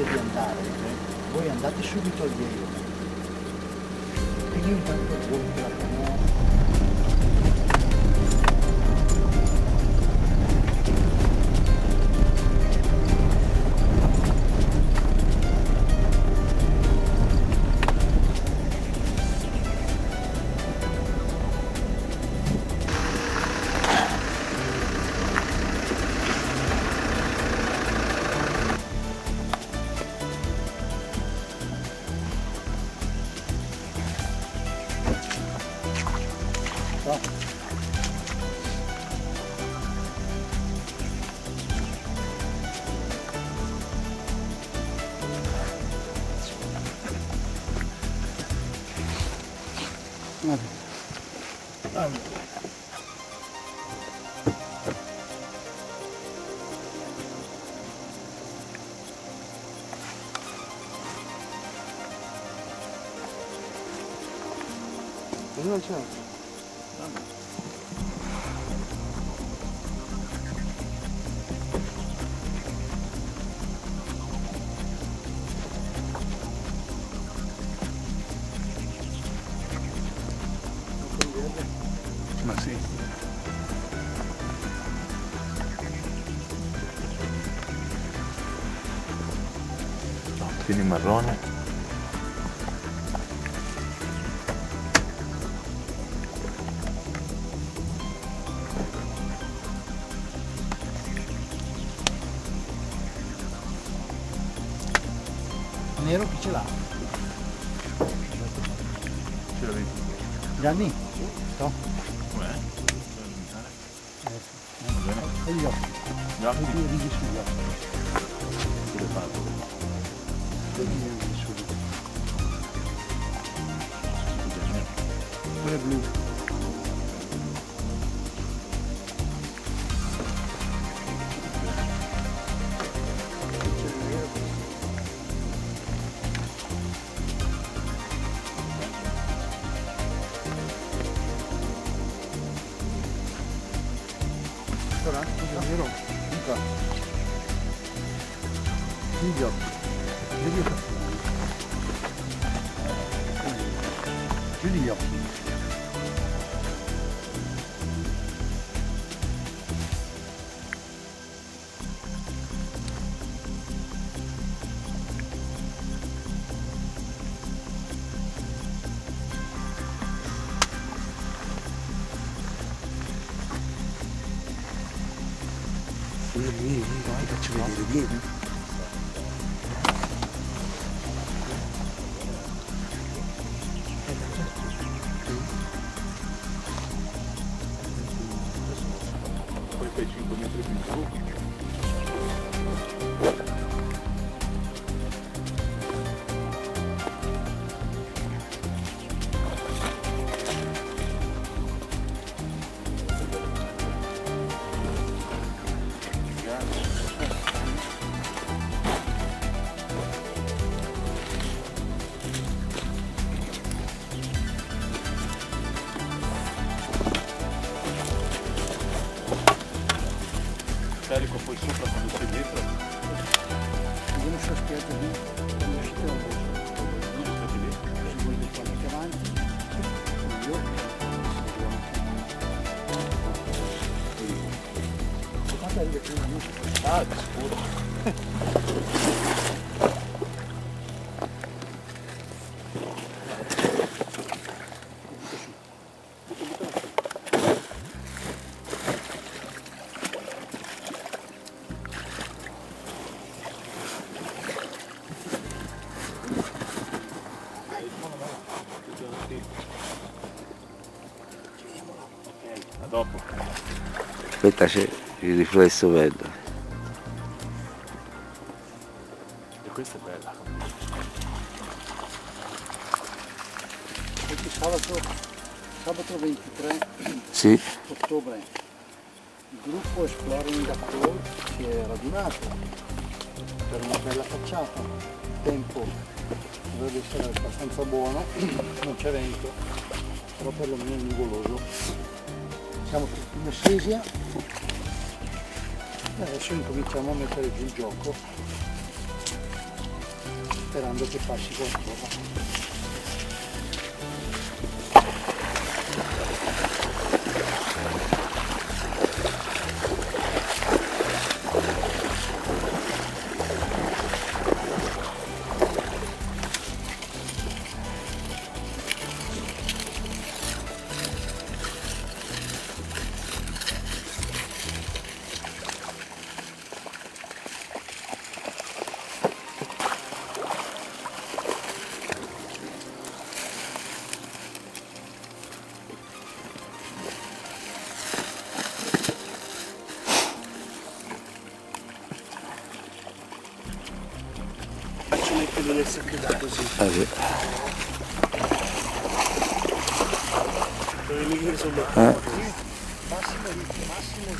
voglia di andare, eh? voi andate subito al velo. E io intanto gioco la canoa 괜찮죠? Tieni marrone. Nero chi ce l'ha? Ce l'avevi. Gianni? No? Com'è? Eh. E gli occhi. Gli occhi? Due righe sugli occhi. Très bleu. 그러니까. 진격. 两个就很足。这里要。Yeah. Ah, di sicuro. Aspetta, c'è il riflesso verde. Sabato, sabato 23 Sì, ottobre il gruppo Exploring Patrol si è radunato per una bella facciata. Il tempo dovrebbe essere abbastanza buono, non c'è vento, però perlomeno è nuvoloso. Siamo tutti in Ossesia e adesso incominciamo a mettere giù il gioco per sperando che passi qualcosa. Mettere nel sacco così. Ah, sì. Dove mi sono Eh, Massimo massimo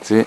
Sì.